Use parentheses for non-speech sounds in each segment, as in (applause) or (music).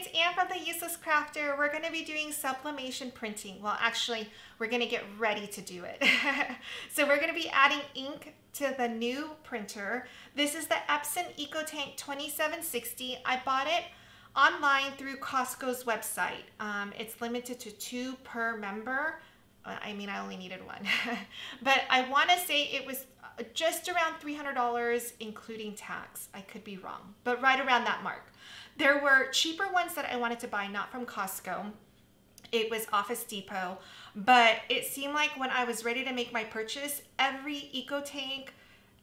it's Anne from The Useless Crafter. We're going to be doing sublimation printing. Well, actually, we're going to get ready to do it. (laughs) so we're going to be adding ink to the new printer. This is the Epson EcoTank 2760. I bought it online through Costco's website. Um, it's limited to two per member. Uh, I mean, I only needed one. (laughs) but I want to say it was just around $300 including tax. I could be wrong, but right around that mark. There were cheaper ones that I wanted to buy, not from Costco. It was Office Depot, but it seemed like when I was ready to make my purchase, every EcoTank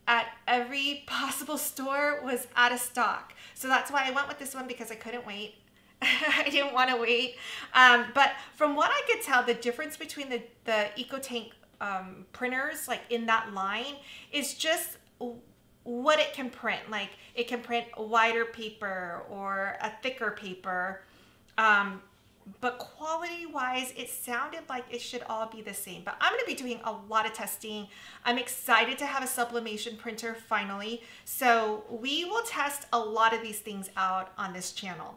at every (laughs) possible store was out of stock. So that's why I went with this one because I couldn't wait. (laughs) I didn't want to wait. Um, but from what I could tell, the difference between the, the EcoTank um, printers, like in that line, is just what it can print. Like it can print wider paper or a thicker paper. Um, but quality wise, it sounded like it should all be the same. But I'm going to be doing a lot of testing. I'm excited to have a sublimation printer finally. So we will test a lot of these things out on this channel.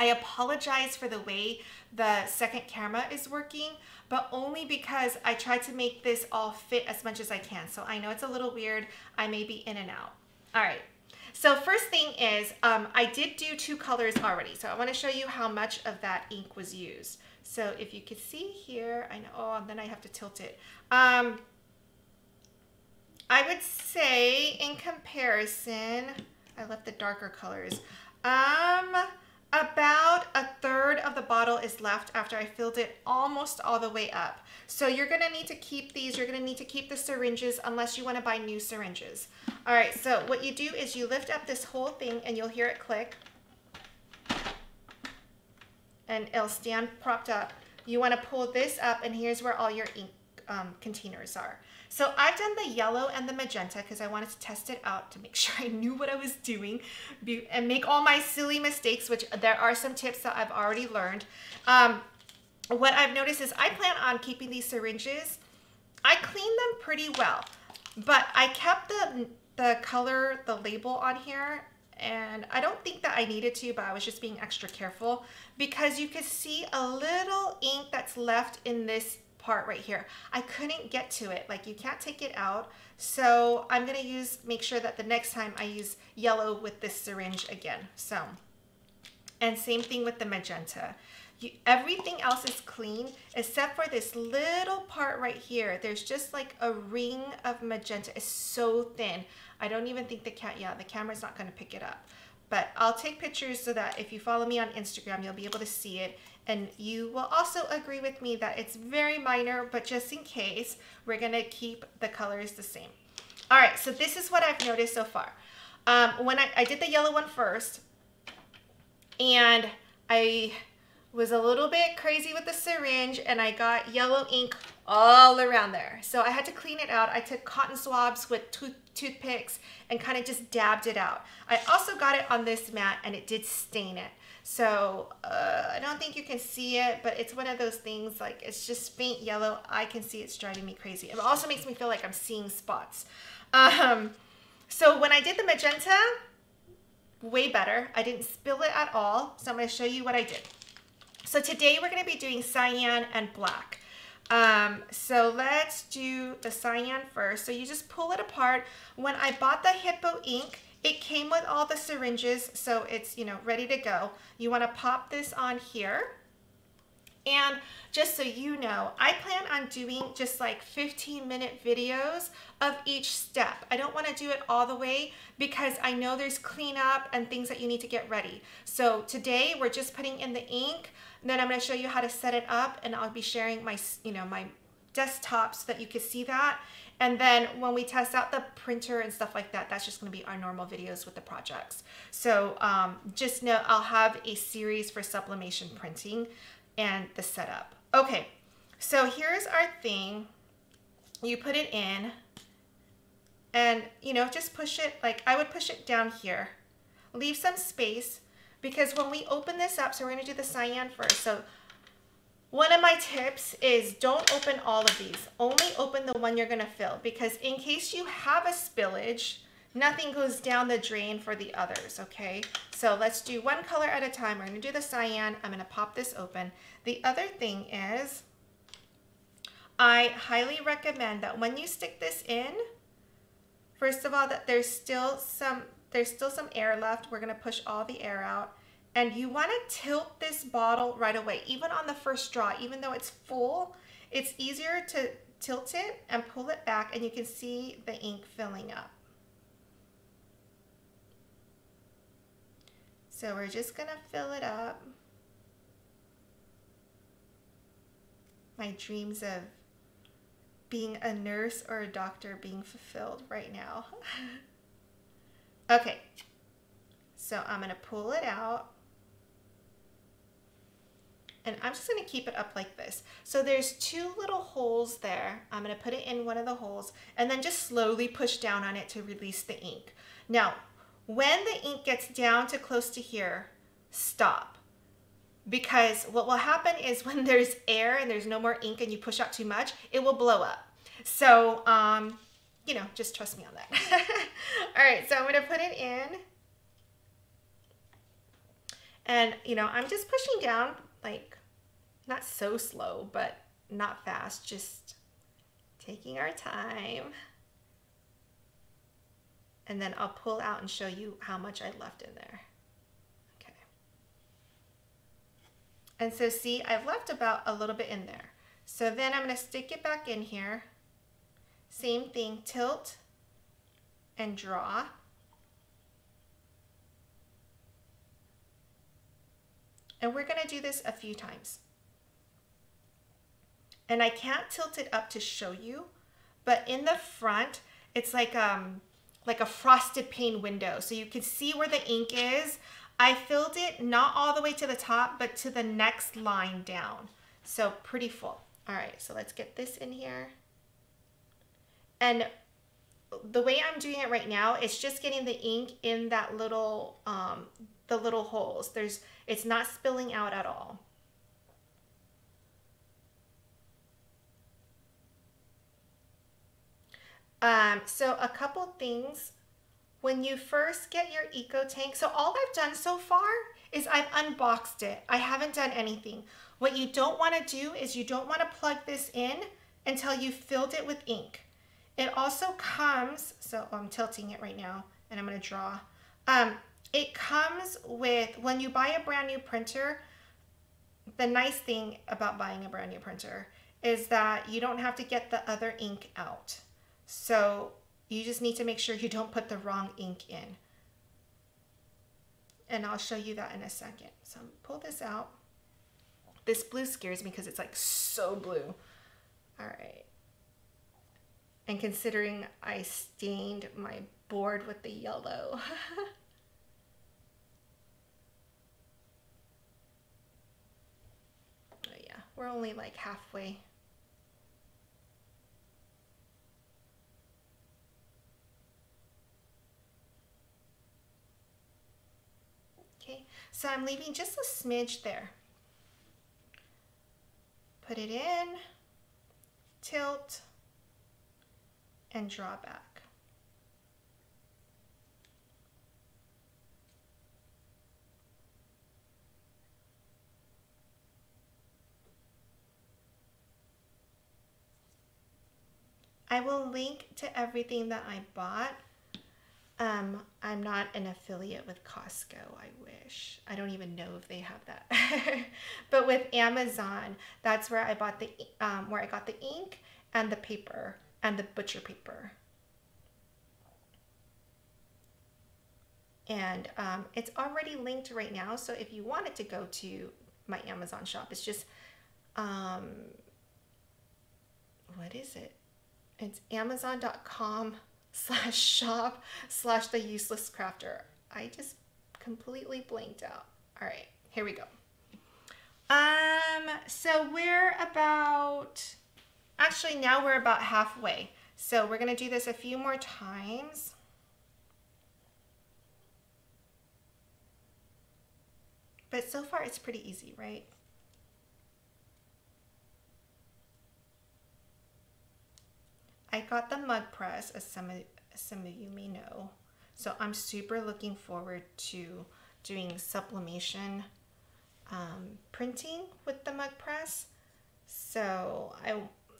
I apologize for the way the second camera is working, but only because I tried to make this all fit as much as I can. So I know it's a little weird. I may be in and out. All right. So first thing is, um, I did do two colors already. So I want to show you how much of that ink was used. So if you can see here, I know, oh, and then I have to tilt it. Um, I would say in comparison, I left the darker colors. Um, about a third of the bottle is left after I filled it almost all the way up. So you're gonna need to keep these, you're gonna need to keep the syringes unless you wanna buy new syringes. All right, so what you do is you lift up this whole thing and you'll hear it click. And it'll stand propped up. You wanna pull this up and here's where all your ink um, containers are. So I've done the yellow and the magenta because I wanted to test it out to make (laughs) sure I knew what I was doing and make all my silly mistakes, which there are some tips that I've already learned. Um, what I've noticed is I plan on keeping these syringes. I clean them pretty well, but I kept the, the color, the label on here and I don't think that I needed to, but I was just being extra careful because you could see a little ink that's left in this part right here. I couldn't get to it. Like you can't take it out. So I'm going to use, make sure that the next time I use yellow with this syringe again. So, and same thing with the magenta. You, everything else is clean except for this little part right here. There's just like a ring of magenta. It's so thin. I don't even think the cat, yeah, the camera's not going to pick it up. But I'll take pictures so that if you follow me on Instagram, you'll be able to see it. And you will also agree with me that it's very minor, but just in case, we're gonna keep the colors the same. All right, so this is what I've noticed so far. Um, when I, I did the yellow one first, and I was a little bit crazy with the syringe and I got yellow ink all around there. So I had to clean it out. I took cotton swabs with tooth toothpicks and kind of just dabbed it out. I also got it on this mat and it did stain it. So uh, I don't think you can see it, but it's one of those things like it's just faint yellow. I can see it's driving me crazy. It also makes me feel like I'm seeing spots. Um, so when I did the magenta, way better. I didn't spill it at all. So I'm gonna show you what I did. So today we're gonna be doing cyan and black. Um, so let's do the cyan first. So you just pull it apart. When I bought the Hiipoo ink, it came with all the syringes, so it's, you know, ready to go. You wanna pop this on here. And just so you know, I plan on doing just like 15 minute videos of each step. I don't wanna do it all the way because I know there's cleanup and things that you need to get ready. So today we're just putting in the ink. And then I'm gonna show you how to set it up and I'll be sharing my, you know, my desktop so that you can see that. And then when we test out the printer and stuff like that, that's just gonna be our normal videos with the projects. So um, just know I'll have a series for sublimation printing and the setup. Okay, so here's our thing. You put it in and you know, just push it, like I would push it down here. Leave some space because when we open this up, so we're gonna do the cyan first. So one of my tips is don't open all of these. Only open the one you're gonna fill because in case you have a spillage, nothing goes down the drain for the others, okay? So let's do one color at a time. We're gonna do the cyan. I'm gonna pop this open. The other thing is, I highly recommend that when you stick this in, first of all, that there's still some there's still some air left. We're gonna push all the air out. And you wanna tilt this bottle right away, even on the first draw, even though it's full, it's easier to tilt it and pull it back and you can see the ink filling up. So we're just gonna fill it up. My dreams of being a nurse or a doctor being fulfilled right now. (laughs) okay, so I'm gonna pull it out and I'm just gonna keep it up like this. So there's two little holes there. I'm gonna put it in one of the holes and then just slowly push down on it to release the ink. Now, when the ink gets down to close to here, stop. Because what will happen is (laughs) when there's air and there's no more ink and you push out too much, it will blow up. So, um, you know, just trust me on that. (laughs) All right, so I'm gonna put it in. And, you know, I'm just pushing down like not so slow, but not fast, just taking our time. And then I'll pull out and show you how much I left in there. Okay. And so see, I've left about a little bit in there. So then I'm gonna stick it back in here. Same thing, tilt and draw. And we're gonna do this a few times. And I can't tilt it up to show you, but in the front, it's like, um, like a frosted pane window. So you can see where the ink is. I filled it not all the way to the top, but to the next line down. So pretty full. All right, so let's get this in here. And the way I'm doing it right now, it's just getting the ink in that little, um, the little holes. There's, it's not spilling out at all. Um, so a couple things. When you first get your Eco Tank, so all I've done so far is I've unboxed it. I haven't done anything. What you don't want to do is you don't want to plug this in until you've filled it with ink. It also comes, so I'm tilting it right now and I'm going to draw. Um, it comes with, when you buy a brand new printer, the nice thing about buying a brand new printer is that you don't have to get the other ink out. So you just need to make sure you don't put the wrong ink in. And I'll show you that in a second. So pull this out. This blue scares me because it's like so blue. All right. And considering I stained my board with the yellow. (laughs) Yeah, we're only like halfway. Okay, so I'm leaving just a smidge there. Put it in, tilt, and draw back. I will link to everything that I bought. Um, I'm not an affiliate with Costco, I wish. I don't even know if they have that. (laughs) but with Amazon, that's where I bought the, um, where I got the ink and the paper and the butcher paper. And um, it's already linked right now. So if you wanted to go to my Amazon shop, it's just, um, what is it? It's amazon.com slash shop slash the useless crafter. I just completely blanked out. All right, here we go. Um, so we're about, actually now we're about halfway. So we're gonna do this a few more times. But so far it's pretty easy, right? I got the mug press, as some of, some of you may know. So I'm super looking forward to doing sublimation um, printing with the mug press. So I,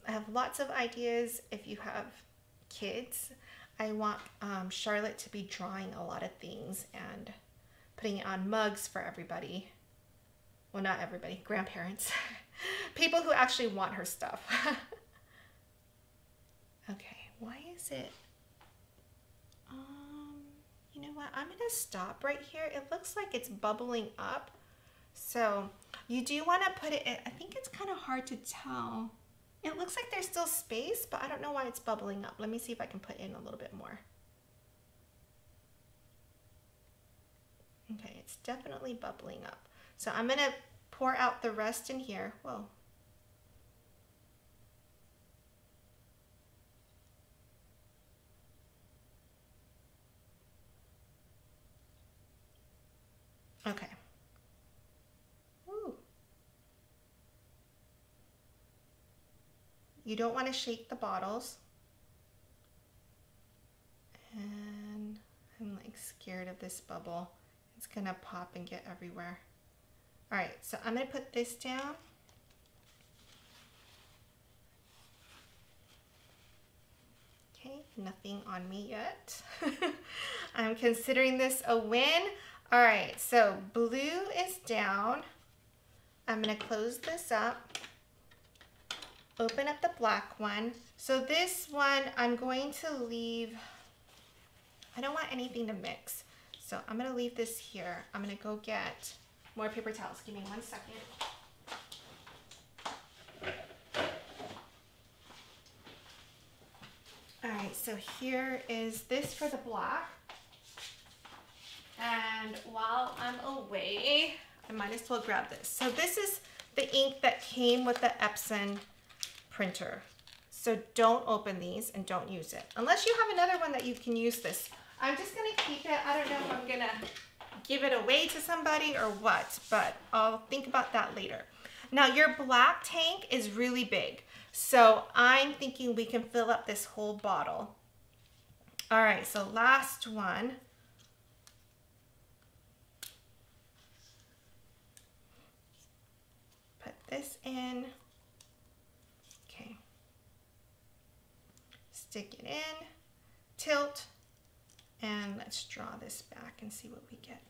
I have lots of ideas if you have kids. I want um, Charlotte to be drawing a lot of things and putting it on mugs for everybody. Well, not everybody, grandparents. (laughs) People who actually want her stuff. (laughs) okay, why is it? Um, you know what? I'm going to stop right here. It looks like it's bubbling up. So you do want to put it in, I think it's kind of hard to tell. It looks like there's still space, but I don't know why it's bubbling up. Let me see if I can put in a little bit more. Okay, it's definitely bubbling up. So I'm gonna pour out the rest in here. Whoa. Okay. You don't want to shake the bottles. And I'm like scared of this bubble. It's gonna pop and get everywhere. All right, so I'm gonna put this down. Okay, nothing on me yet. (laughs) I'm considering this a win. All right, so blue is down. I'm gonna close this up open up the black one. So this one, I'm going to leave, I don't want anything to mix. So I'm gonna leave this here. I'm gonna go get more paper towels. Give me one second. All right, so here is this for the black. And while I'm away, I might as well grab this. So this is the ink that came with the Epson printer. So don't open these and don't use it. Unless you have another one that you can use this. I'm just gonna keep it. I don't know if I'm gonna give it away to somebody or what, but I'll think about that later. Now your black tank is really big. So I'm thinking we can fill up this whole bottle. All right, so last one. Put this in. Stick it in, tilt, and let's draw this back and see what we get.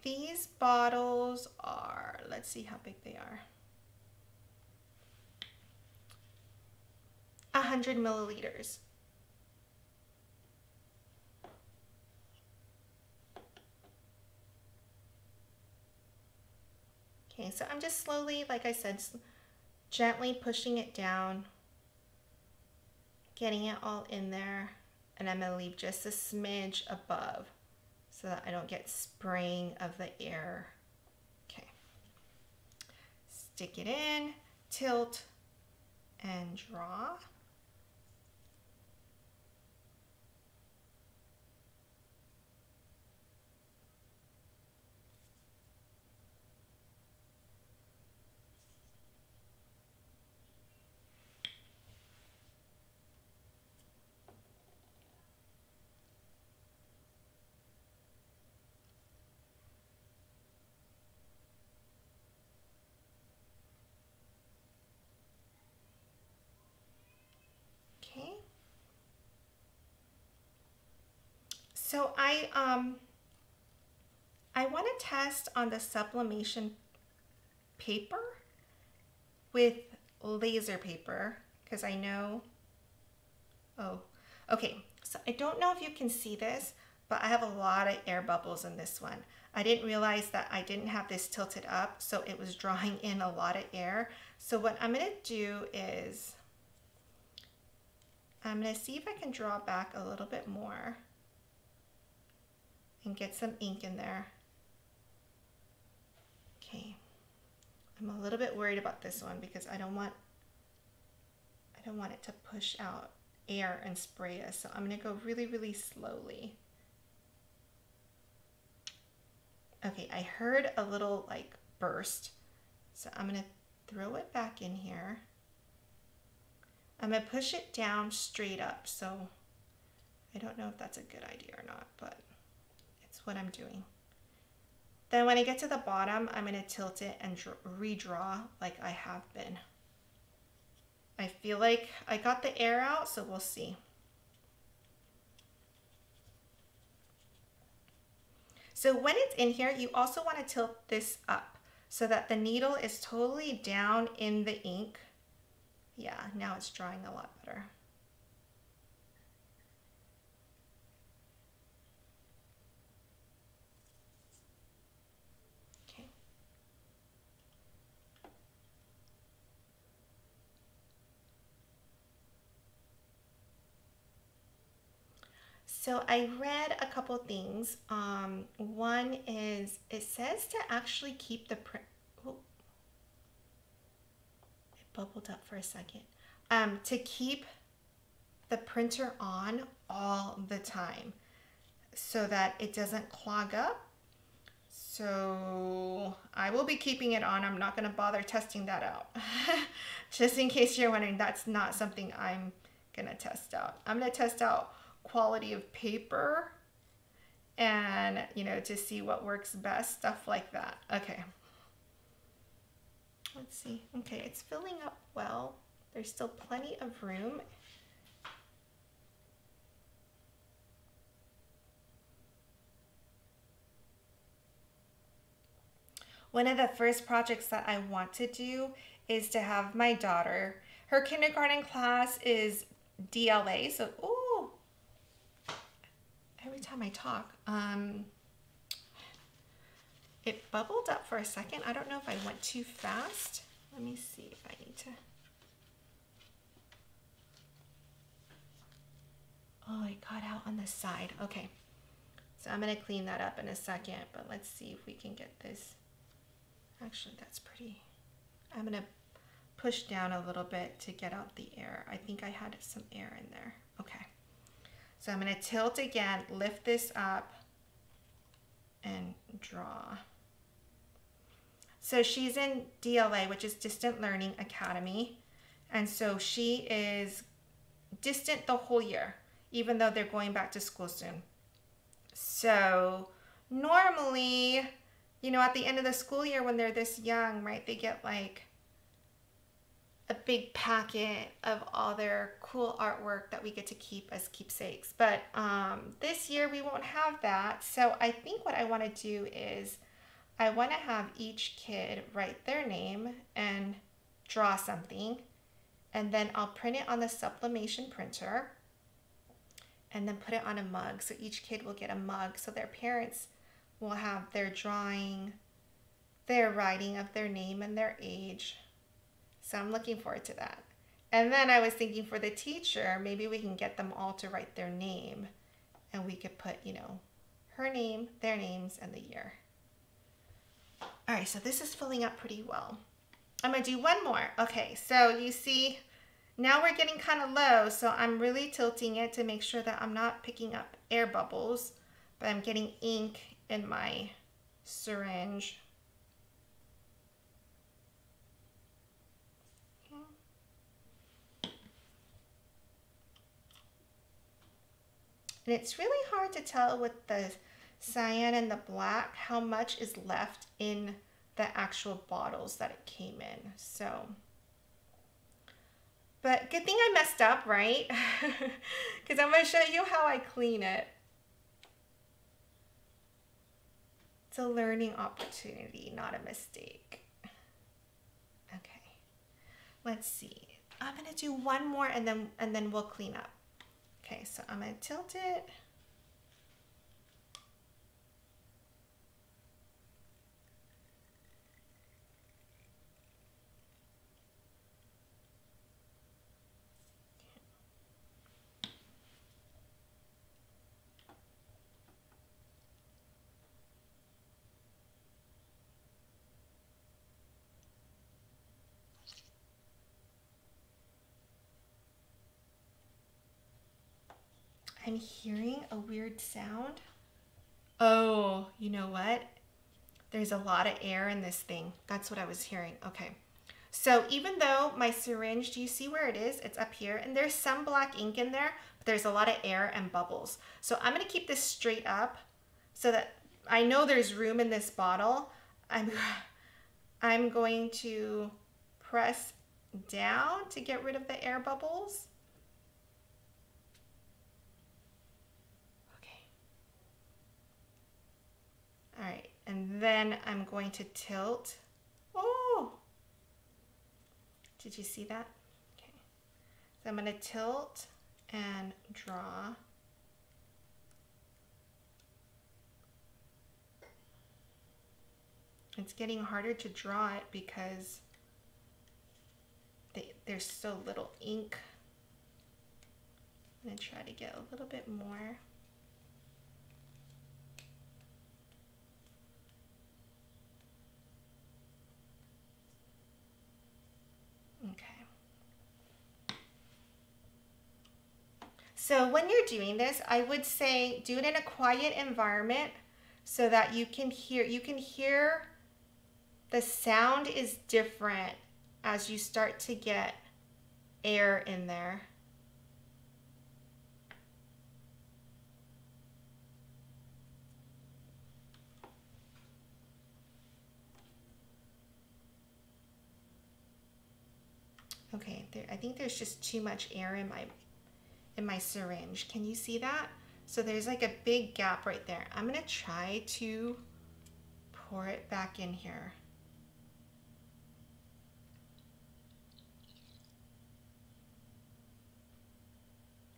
These bottles are, let's see how big they are. 100 milliliters. Okay, so I'm just slowly, like I said, gently pushing it down, getting it all in there, and I'm gonna leave just a smidge above so that I don't get spraying of the air. Okay, stick it in, tilt, and draw. So I um I want to test on the sublimation paper with laser paper because I know oh okay. So I don't know if you can see this but I have a lot of air bubbles in this one. I didn't realize that I didn't have this tilted up so it was drawing in a lot of air. So what I'm gonna do is I'm gonna see if I can draw back a little bit more and get some ink in there. Okay. I'm a little bit worried about this one because I don't want I don't want it to push out air and spray us. So I'm going to go really, really slowly. Okay, I heard a little like burst. So I'm gonna throw it back in here. I'm gonna push it down straight up. So I don't know if that's a good idea or not, but what I'm doing. Then when I get to the bottom, I'm gonna tilt it and redraw like I have been. I feel like I got the air out, so we'll see. So when it's in here, you also want to tilt this up so that the needle is totally down in the ink. Yeah, now it's drawing a lot better. So I read a couple things. Um, one is it says to actually keep the print. Oh, it bubbled up for a second. Um, to keep the printer on all the time so that it doesn't clog up. So I will be keeping it on. I'm not going to bother testing that out. (laughs) Just in case you're wondering, that's not something I'm going to test out. I'm going to test out quality of paper and, you know, to see what works best, stuff like that. Okay. Let's see. Okay, it's filling up well. There's still plenty of room. One of the first projects that I want to do is to have my daughter. Her kindergarten class is DLA, so, ooh, every time I talk. Um, it bubbled up for a second. I don't know if I went too fast. Let me see if I need to. Oh, it got out on the side. Okay. So I'm going to clean that up in a second, but let's see if we can get this. Actually, that's pretty. I'm going to push down a little bit to get out the air. I think I had some air in there. Okay. So I'm going to tilt again, lift this up, and draw. So she's in DLA, which is Distant Learning Academy. And so she is distant the whole year, even though they're going back to school soon. So normally, you know, at the end of the school year when they're this young, right, they get like a big packet of all their cool artwork that we get to keep as keepsakes. But um, this year we won't have that. So I think what I want to do is I want to have each kid write their name and draw something. And then I'll print it on the sublimation printer and then put it on a mug. So each kid will get a mug. So their parents will have their drawing, their writing of their name and their age, so I'm looking forward to that. And then I was thinking for the teacher, maybe we can get them all to write their name and we could put, you know, her name, their names, and the year. All right, so this is filling up pretty well. I'm gonna do one more. Okay, so you see, now we're getting kind of low, so I'm really tilting it to make sure that I'm not picking up air bubbles, but I'm getting ink in my syringe And it's really hard to tell with the cyan and the black how much is left in the actual bottles that it came in. So, but good thing I messed up, right? (laughs) Because I'm going to show you how I clean it. It's a learning opportunity, not a mistake. Okay, let's see. I'm going to do one more and then, and then we'll clean up. Okay, so I'm going to tilt it. I'm hearing a weird sound. Oh, you know what? There's a lot of air in this thing. That's what I was hearing. Okay. So even though my syringe, do you see where it is? It's up here and there's some black ink in there, but there's a lot of air and bubbles. So I'm gonna keep this straight up so that I know there's room in this bottle. I'm, (sighs) I'm going to press down to get rid of the air bubbles. All right, and then I'm going to tilt. Oh, did you see that? Okay, so I'm gonna tilt and draw. It's getting harder to draw it because they, there's so little ink. I'm to try to get a little bit more. Okay. So when you're doing this, I would say do it in a quiet environment so that you can hear you can hear the sound is different as you start to get air in there. Okay, there, I think there's just too much air in my in my syringe. Can you see that? So there's like a big gap right there. I'm gonna try to pour it back in here.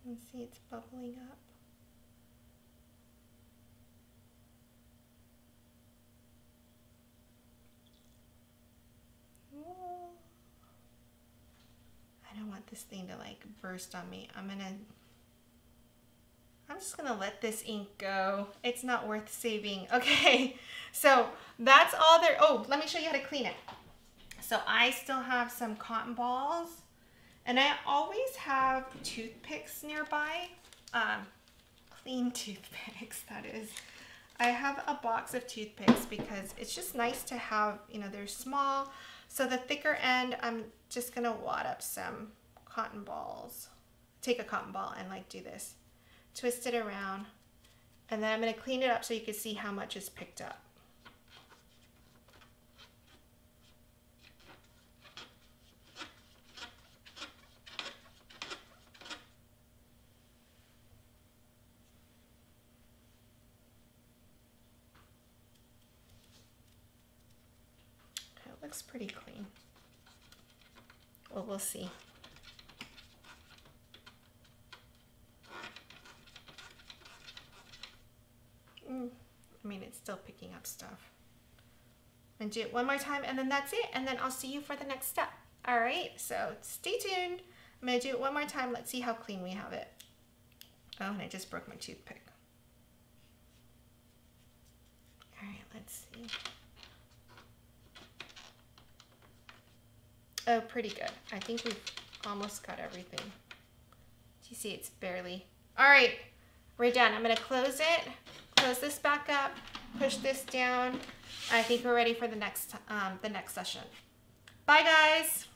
And see it's bubbling up. I don't want this thing to like burst on me. I'm gonna, I'm just gonna let this ink go. It's not worth saving. (laughs) Okay, so that's all there. Oh, let me show you how to clean it. So I still have some cotton balls and I always have toothpicks nearby, um, clean (laughs) toothpicks, that is. I have a box of toothpicks because it's just nice to have, you know, they're small. So the thicker end, I'm just gonna wad up some cotton balls. Take a cotton ball and like do this. Twist it around. And then I'm gonna clean it up so you can see how much is picked up. looks pretty. Well, we'll see. Mm, I mean, it's still picking up stuff. And do it one more time, and then that's it. And then I'll see you for the next step. All right, so stay tuned. I'm gonna do it one more time. Let's see how clean we have it. Oh, and I just broke my toothpick. All right, let's see. Oh, pretty good. I think we've almost got everything. Do you see it's barely? All right, we're done. I'm gonna close it, close this back up, push this down. I think we're ready for the next, um, the next session. Bye guys.